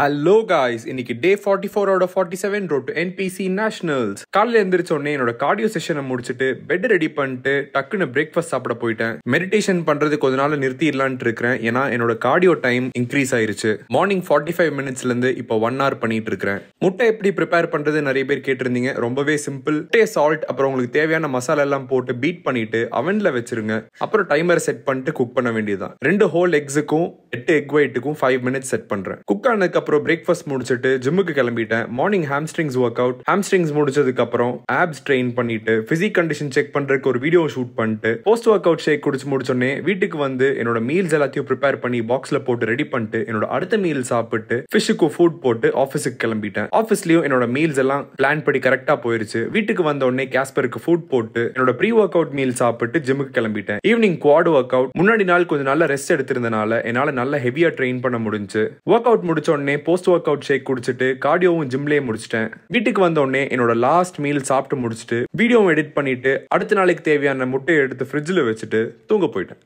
Hello guys இன்னைக்கு day forty ஃபோரோட forty seven road to NPC nationals காலையில் எந்திரிச்ச உடனே என்னோட கார்டியோ செஷனை முடிச்சுட்டு பெட் ரெடி பண்ணிட்டு டக்குன்னு பிரேக்ஃபாஸ்ட் சாப்பிட போயிட்டேன். மெடிடேஷன் பண்றது கொஞ்ச நாள் நிறுத்திடலான்ட்டு இருக்கிறேன். ஏன்னா என்னோட கார்டியோ டைம் இன்க்ரீஸ் ஆயிருச்சு. மார்னிங் ஃபார்ட்டி ஃபைவ் மினிட்ஸ்ல இருந்து இப்போ ஒன் ஹவர் பண்ணிட்டு இருக்கிறேன். முட்டை எப்படி ப்ரிப்பேர் பண்றது நிறைய பேர் கேட்டிருந்தீங்க. ரொம்பவே சிம்பிள் முட்டை சால்ட் அப்புறம் உங்களுக்கு தேவையான மசாலா எல்லாம் போட்டு பீட் பண்ணிட்டு அவன்ல வச்சிருங்க. அப்புறம் டைமர் செட் பண்ணிட்டு குக் பண்ண வேண்டியதுதான். ரெண்டு ஹோல் எக்ஸுக்கும் எட்டு எக் ஒயிட்டுக்கும் ஃபைவ் மினிட்ஸ் செட் பண்றேன். குக் ஆனதுக்கு அப்புறம் பிரேக்ஃபாஸ்ட் முடிச்சிட்டு ஜிம்முக்கு கிளம்பிட்டேன். Morning hamstrings work out hamstrings முடிச்சதுக்கு அப்புறம் ஆப்ஸ் ட்ரெயின் பண்ணிட்டு பிசிக் கண்டிஷன் செக் பண்றதுக்கு ஒரு வீடியோ ஷூட் பண்ணிட்டு போஸ்ட் ஒர்க் அவுட் ஷேக் குடிச்சு முடிச்சோடனே வீட்டுக்கு வந்து என்னோட மீல்ஸ் எல்லாத்தையும் ப்ரிப்பேர் பண்ணி பாக்ஸ்ல போட்டு ரெடி பண்ணிட்டு என்னோட அடுத்த மீல் சாப்பிட்டு ஃபிஷ்ஷுக்கு ஃபுட் போட்டு ஆஃபீஸுக்கு கிளம்பிட்டேன். ஆஃபீஸ்லயும் என்னோட மீல்ஸ் எல்லாம் பிளான் படி கரெக்டா போயிருச்சு. வீட்டுக்கு வந்த உடனே கேஸ்பருக்கு ஃபுட் போட்டு என்னோட ப்ரீ ஒர்க் அவுட் மீல் சாப்பிட்டு ஜிம்முக்கு கிளம்பிட்டேன். ஈவினிங் குவாட் ஒர்க் அவுட் முன்னாடி நாள் கொஞ்சம் நல்லா ரெஸ்ட் எடுத்திருந்தனால என்னால நல்ல ஹெவியா ட்ரெயின் பண்ண முடிஞ்சு. ஒர்க் அவுட் முடிச்ச உடனே போஸ்ட் ஒர்க் அவுட் ஷேக் குடிச்சிட்டு கார்டியோவும் ஜிம்லயே முடிச்சிட்டேன். வீட்டுக்கு வந்த உடனே என்னோட லாஸ்ட் மீல் சாப்பிட்டு முடிச்சிட்டு வீடியோவும் எடிட் பண்ணிட்டு அடுத்த நாளைக்கு தேவையான முட்டையை எடுத்து ஃப்ரிட்ஜில் வச்சுட்டு தூங்க போயிட்டேன்.